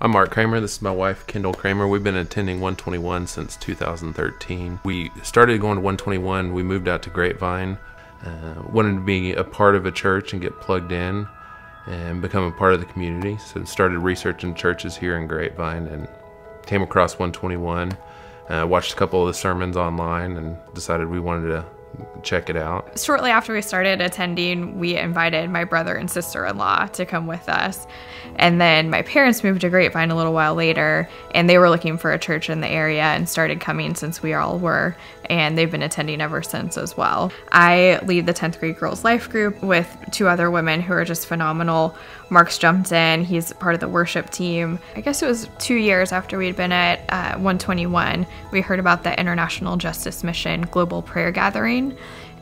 I'm Mark Kramer. This is my wife, Kendall Kramer. We've been attending 121 since 2013. We started going to 121. We moved out to Grapevine. Uh, wanted to be a part of a church and get plugged in and become a part of the community. So started researching churches here in Grapevine and came across 121. Uh, watched a couple of the sermons online and decided we wanted to check it out. Shortly after we started attending, we invited my brother and sister in law to come with us. And then my parents moved to Grapevine a little while later, and they were looking for a church in the area and started coming since we all were. And they've been attending ever since as well. I lead the 10th grade girls life group with two other women who are just phenomenal. Mark's jumped in, he's part of the worship team. I guess it was two years after we'd been at uh, 121, we heard about the International Justice Mission Global Prayer Gathering.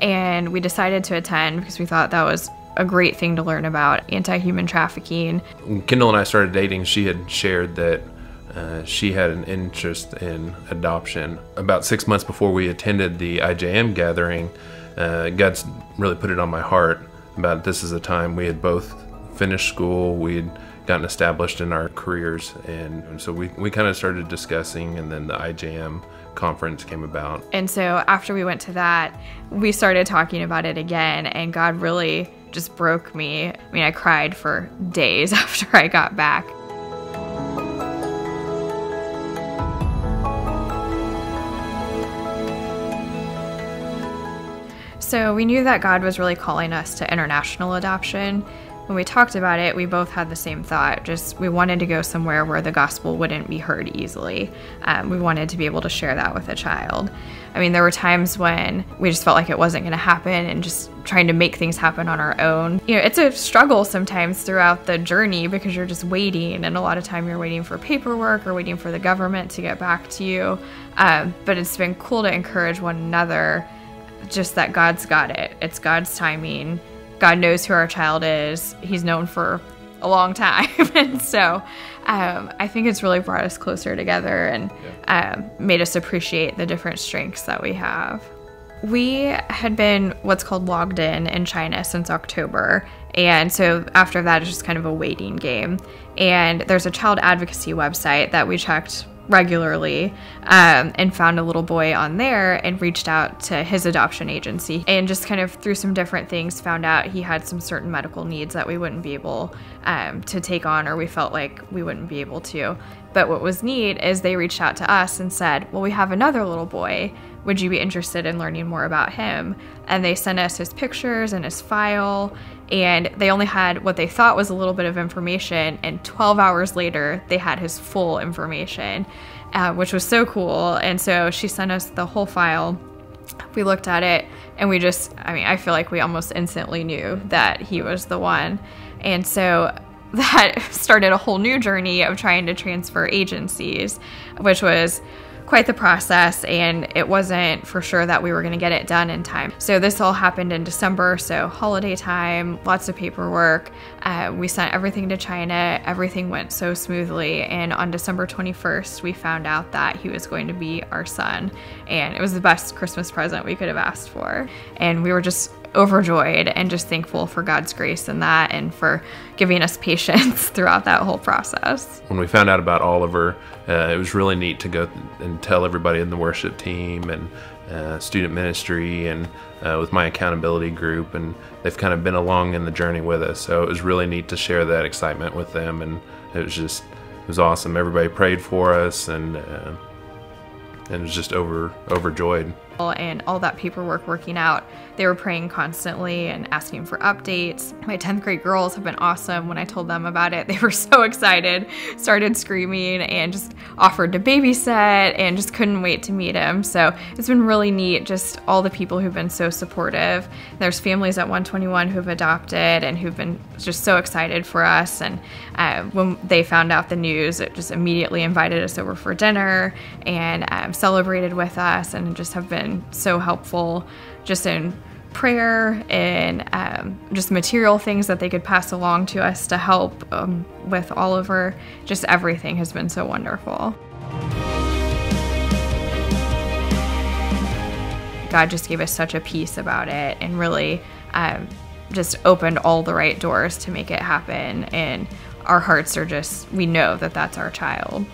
And we decided to attend because we thought that was a great thing to learn about anti human trafficking. When Kendall and I started dating, she had shared that uh, she had an interest in adoption. About six months before we attended the IJM gathering, uh, God's really put it on my heart about this is a time we had both finished school, we had gotten established in our careers, and, so we, we kind of started discussing, and then the IJM conference came about. And so after we went to that, we started talking about it again, and God really just broke me. I mean, I cried for days after I got back. So we knew that God was really calling us to international adoption when we talked about it, we both had the same thought. Just we wanted to go somewhere where the gospel wouldn't be heard easily. Um, we wanted to be able to share that with a child. I mean, there were times when we just felt like it wasn't going to happen and just trying to make things happen on our own. You know, it's a struggle sometimes throughout the journey because you're just waiting, and a lot of time you're waiting for paperwork or waiting for the government to get back to you. Um, but it's been cool to encourage one another just that God's got it, it's God's timing God knows who our child is. He's known for a long time. and so um, I think it's really brought us closer together and yeah. um, made us appreciate the different strengths that we have. We had been what's called logged in in China since October. And so after that, it's just kind of a waiting game. And there's a child advocacy website that we checked regularly um, and found a little boy on there and reached out to his adoption agency and just kind of through some different things found out he had some certain medical needs that we wouldn't be able um, to take on or we felt like we wouldn't be able to. But what was neat is they reached out to us and said well we have another little boy. Would you be interested in learning more about him? And they sent us his pictures and his file and they only had what they thought was a little bit of information and 12 hours later they had his full information uh, which was so cool. And so she sent us the whole file. We looked at it and we just i mean i feel like we almost instantly knew that he was the one and so that started a whole new journey of trying to transfer agencies which was quite the process, and it wasn't for sure that we were going to get it done in time. So this all happened in December, so holiday time, lots of paperwork. Uh, we sent everything to China. Everything went so smoothly, and on December 21st, we found out that he was going to be our son, and it was the best Christmas present we could have asked for. And we were just overjoyed and just thankful for God's grace in that and for giving us patience throughout that whole process. When we found out about Oliver, uh, it was really neat to go and tell everybody in the worship team and uh, student ministry and uh, with my accountability group, and they've kind of been along in the journey with us. So it was really neat to share that excitement with them, and it was just it was awesome. Everybody prayed for us, and uh, and was just over overjoyed and all that paperwork working out. They were praying constantly and asking for updates. My 10th grade girls have been awesome. When I told them about it, they were so excited, started screaming, and just offered to babysit and just couldn't wait to meet him. So it's been really neat, just all the people who've been so supportive. There's families at 121 who've adopted and who've been just so excited for us. And uh, when they found out the news, it just immediately invited us over for dinner and celebrated with us and just have been so helpful just in prayer and um, just material things that they could pass along to us to help um, with Oliver. Just everything has been so wonderful. God just gave us such a peace about it and really um, just opened all the right doors to make it happen. And our hearts are just, we know that that's our child.